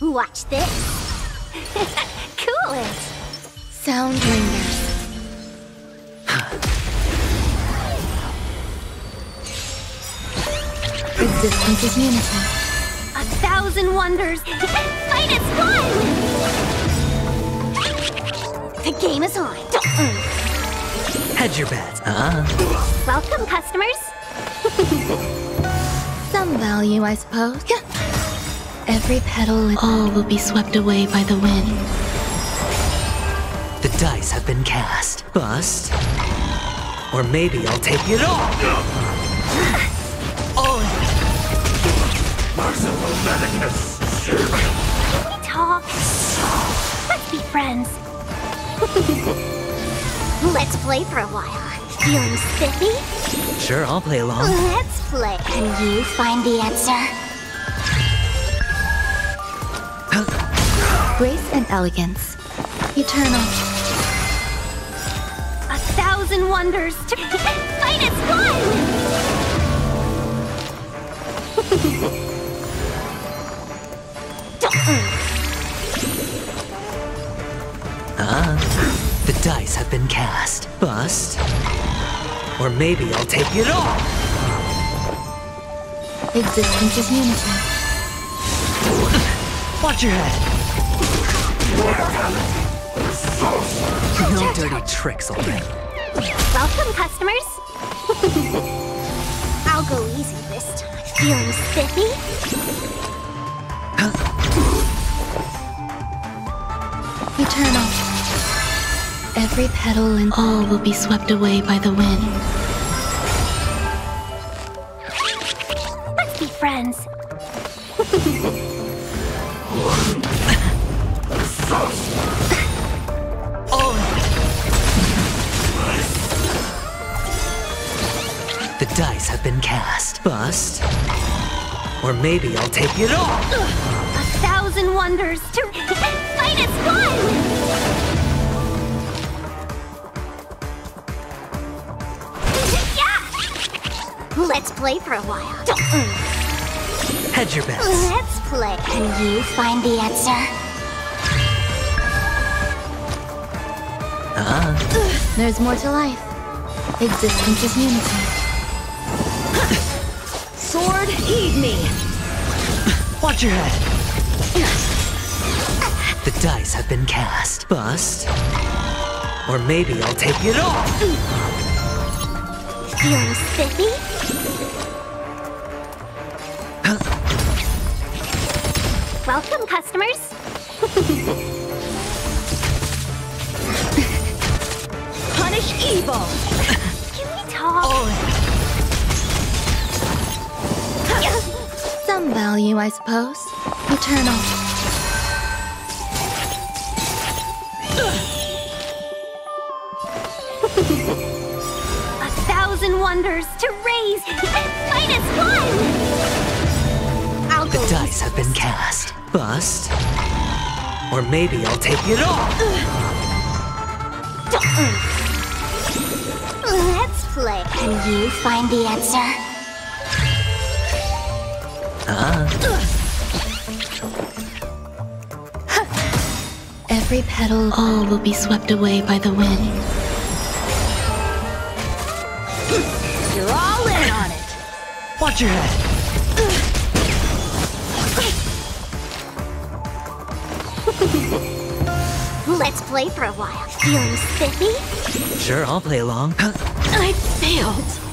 Watch this. cool it. Sound lingers. Existence is unity. A thousand wonders. Fight is one. The game is on. Hedge your bets. Uh, -huh. Welcome, customers. Some value, I suppose. Every petal and all will be swept away by the wind. the dice have been cast. Bust. Or maybe I'll take it off! all. All in. Can we talk? Let's be friends. Let's play for a while. Feeling spiffy? Sure, I'll play along. Let's play. Can you find the answer? And elegance. Eternal. A thousand wonders to fight is Uh, the dice have been cast. Bust. Or maybe I'll take it all. Existence is unity. Watch your head. No dirty tricks, alright. Welcome, customers. I'll go easy this time. Feeling spiffy? Huh? Eternal. Every petal and all will be swept away by the wind. Let's be friends. The dice have been cast. Bust. Or maybe I'll take it all. A thousand wonders to fight is one. Yeah. Let's play for a while. Hedge your bets. Let's play. Can you find the answer? Uh, There's more to life. Existence is unity. Sword, heed me! watch your head. The dice have been cast. Bust. Or maybe I'll take it all. Feeling spiffy? Welcome, customers. Can we talk? In. Some value, I suppose. Eternal. A thousand wonders to raise. Fight one. I'll The dice have been cast. Bust. Or maybe I'll take it all. Can you find the answer? Uh, Every petal, all will be swept away by the wind. You're all in on it! watch your head. Let's play for a while. Feeling spiffy? Sure, I'll play along. I failed!